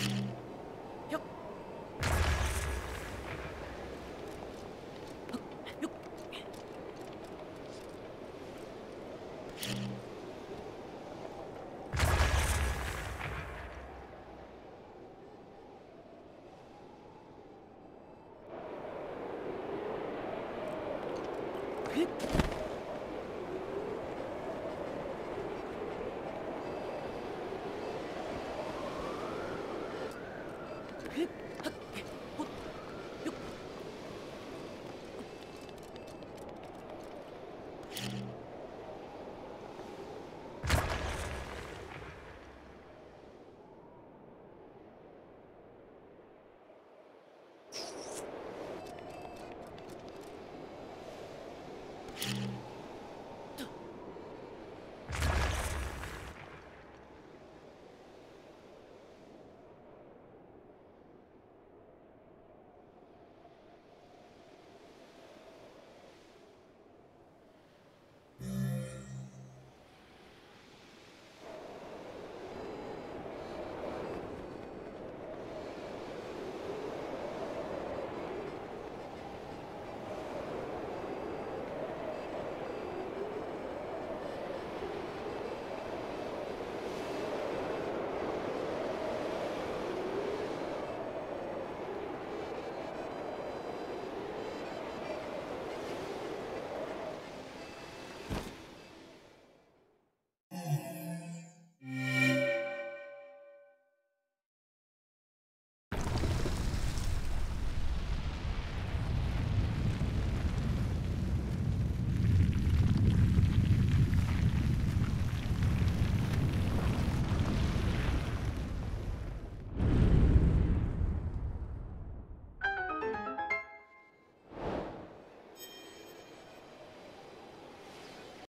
えっ。あっ？